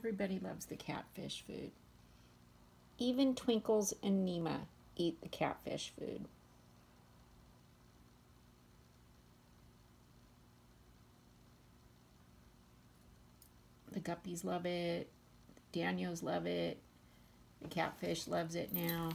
Everybody loves the catfish food. Even Twinkles and Nema eat the catfish food. The guppies love it. Danios love it. The catfish loves it now.